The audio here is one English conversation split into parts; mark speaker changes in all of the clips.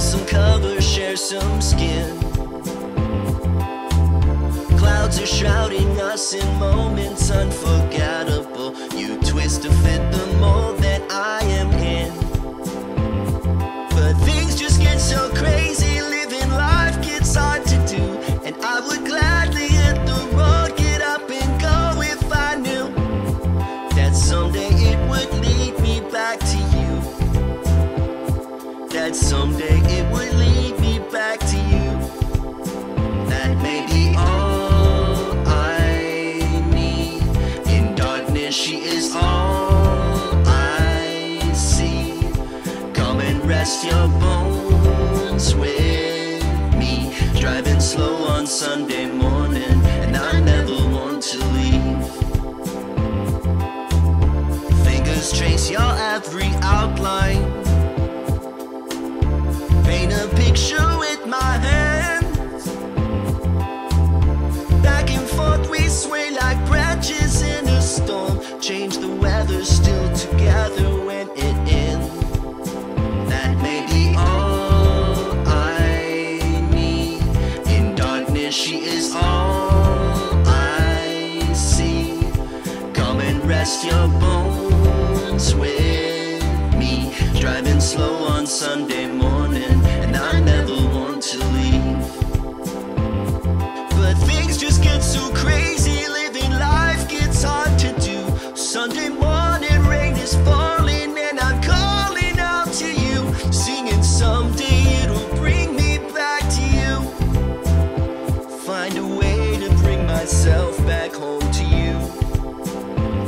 Speaker 1: some cover, share some skin. Clouds are shrouding us in moments unforgettable. You twist to fit the mold That someday it would lead me back to you. That may be all I need. In darkness, she is all I see. Come and rest your bones with me. Driving slow on Sunday morning, and I never want to leave. Fingers trace your every outline. Picture with my hands. Back and forth we sway like branches in a storm. Change the weather, still together when it ends. That may be all I need. In darkness, she is all I see. Come and rest your bones myself back home to you.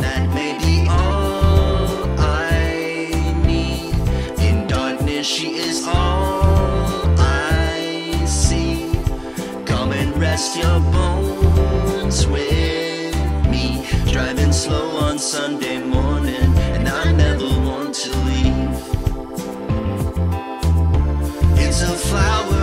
Speaker 1: That may be all I need. In darkness, she is all I see. Come and rest your bones with me. Driving slow on Sunday morning, and I never want to leave. It's a flower.